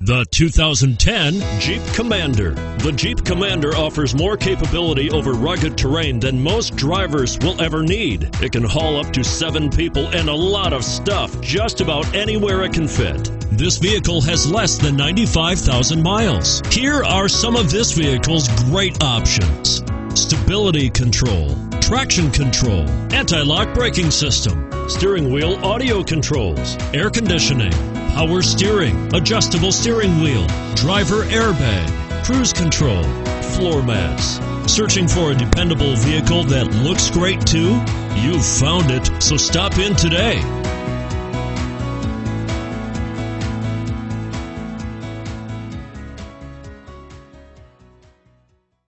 The 2010 Jeep Commander. The Jeep Commander offers more capability over rugged terrain than most drivers will ever need. It can haul up to seven people and a lot of stuff just about anywhere it can fit. This vehicle has less than 95,000 miles. Here are some of this vehicle's great options stability control, traction control, anti lock braking system, steering wheel audio controls, air conditioning power steering, adjustable steering wheel, driver airbag, cruise control, floor mats. Searching for a dependable vehicle that looks great too? You've found it, so stop in today.